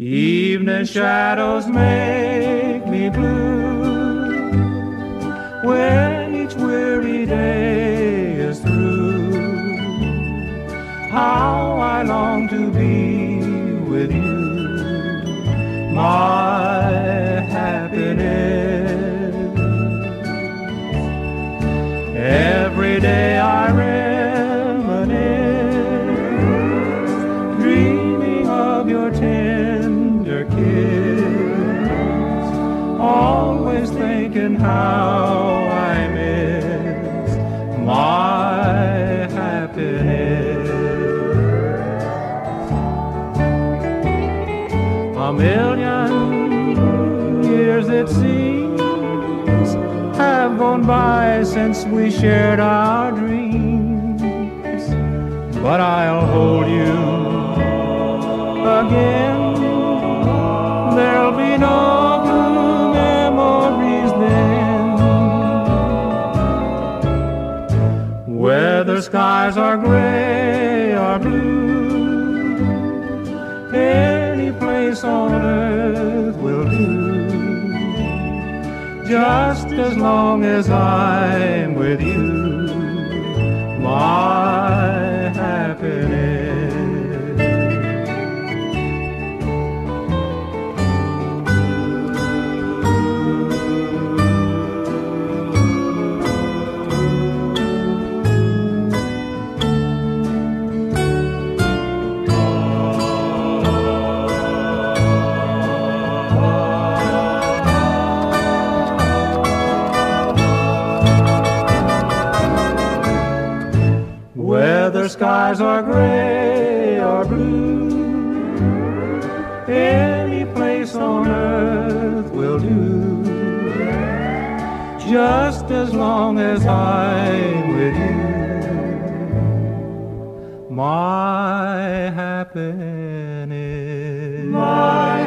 Evening shadows make me blue when each weary day is through. How I long to be with you, my happiness. Every day thinking how I miss my happiness. A million years it seems have gone by since we shared our dreams, but I'll hold Whether skies are gray or blue, any place on earth will do. Just as long as I'm with you, Whether skies are gray or blue, any place on earth will do. Just as long as I'm with you, my happiness. My.